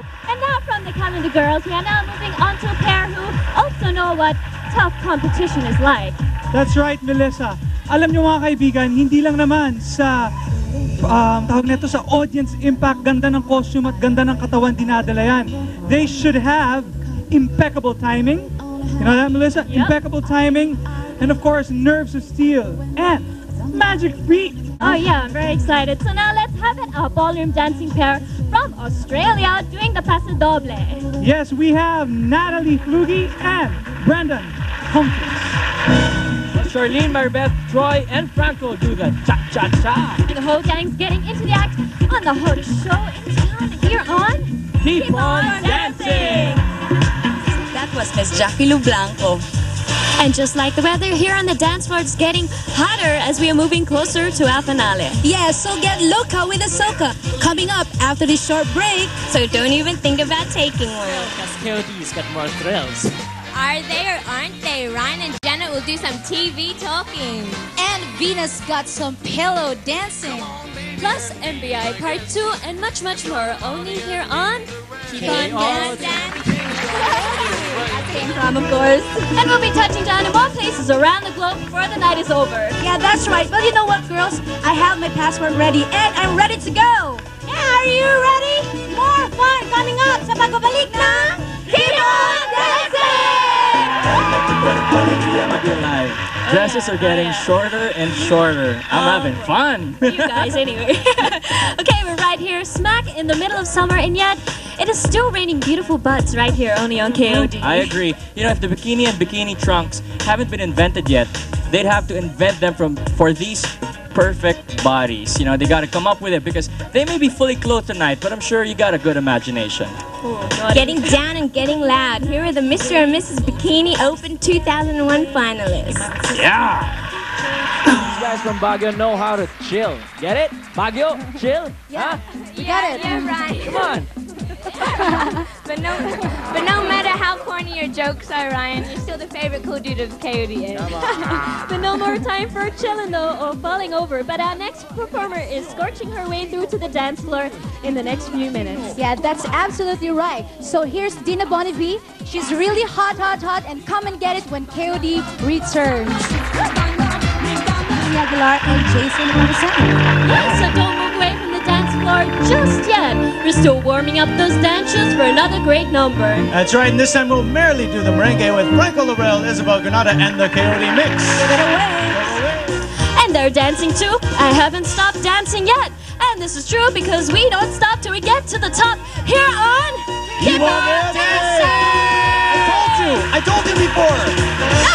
And now from the Calendar Girls, we are now moving on to a pair who also know what tough competition is like. That's right, Melissa. Alam nyo mga kaibigan, hindi lang naman sa um, tawag nito sa audience impact, ganda ng costume at ganda ng katawan dinadala yan. They should have impeccable timing. You know that, Melissa? Yep. Impeccable timing. And of course, nerves of steel. And magic feet. Oh yeah, I'm very excited. So now let's have it a ballroom dancing pair from Australia doing the paso doble. Yes, we have Natalie Flugie and Brendan Humphries. Charlene, Maribeth, Troy, and Franco do the cha-cha-cha. The whole gang's getting into the act on the hottest show in town here on Keep, on dancing! That was Miss Jackie Lou Blanco. And just like the weather here on the dance floor, it's getting hotter as we are moving closer to our finale. Yes, so get loca with a soca. Coming up after this short break. So don't even think about taking one. Because KOD's got more thrills. Are they or aren't they? Ryan and Jenna will do some TV talking. And Venus got some pillow dancing. Plus MBI Part 2 and much, much more only here on Keep on Dancing. Came from, of course. And we'll be touching down in more places around the globe before the night is over. Yeah, that's right. Well, you know what, girls? I have my passport ready and I'm ready to go. Yeah, are you ready? More fun coming up sa Dresses are getting ah. shorter and shorter. I'm oh. having fun. You guys, anyway. okay, we're right here, smack in the middle of summer, and yet it is still raining beautiful butts right here only on mm-hmm. KOD. I agree. You know, if the bikini and bikini trunks haven't been invented yet, they'd have to invent them from for these perfect bodies. You know, they got to come up with it because they may be fully clothed tonight, but I'm sure you got a good imagination. Getting down and getting loud. Here are the Mr. and Mrs. Bikini Open 2001 finalists. Yeah! These guys from Baguio know how to chill. Get it? Baguio? Chill? Yeah. You got it. Yeah, right. Come on. But no, but no matter how corny your jokes are, Ryan, you're still the favorite cool dude of KODA. but no more time for chilling though or falling over. But our next performer is scorching her way through to the dance floor in the next few minutes. Yeah, that's absolutely right. So here's Dina Bonnevie. She's really hot, hot, hot, and come and get it when KOD returns. Aguilar and Jason Montesano. Yeah, so don't move away from the dance floor just yet. We're still warming up those dancers for another great number. That's right, and this time we'll merrily do the merengue with Franco Laurel, Isabel Granada, and the Coyote Mix. Give it away. And they're dancing too. I haven't stopped dancing yet. And this is true because we don't stop till we get to the top here on Keep On Dancing! I told you! I told you before!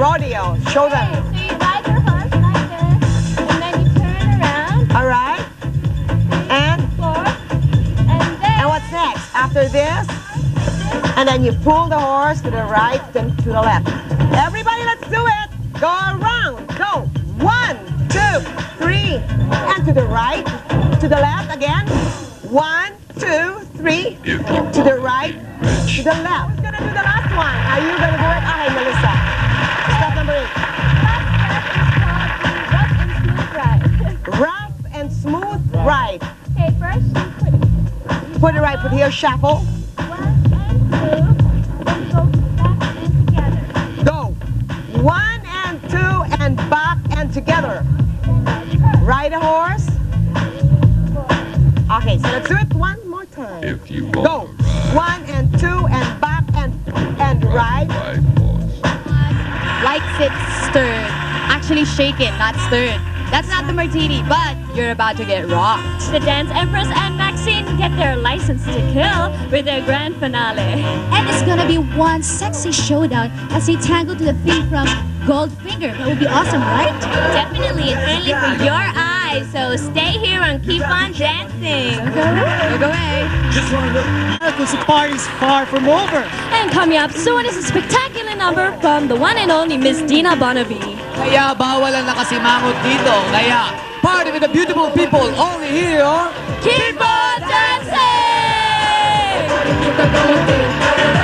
Rodeo. Show Okay, them. so you ride your horse like this, and then you turn around, All right? And four, and then and what's next? After this, and then you pull the horse to the right, then to the left. Everybody, let's do it. Go around. Go. One, two, three, and to the right, to the left again. One, two, three, to the right, to the left. Who's gonna do the last one? Are you gonna do it? Put Put it right. Put here. Shuffle. one and two, then go back and together. Go. One and two and back and together. Ride a horse. Okay, so let's do it one more time. If you Go. want to ride, One and two and back and and ride. ride horse. Likes it stirred. Actually shaken, not stirred. That's not the martini, but you're about to get rocked. The Dance Empress and Maxine get their license to kill with their grand finale. And it's gonna be one sexy showdown as they tangle to the theme from Goldfinger. That would be awesome, right? Definitely, it's only for your eyes. So stay here and keep on dancing. Go away. Because the party's far from over. And coming up soon is a spectacular number from the one and only Miss Dina Bonnevie. Kaya bawal ang nakasimangot dito. Kaya, party with the beautiful people only here on Keep on dancing!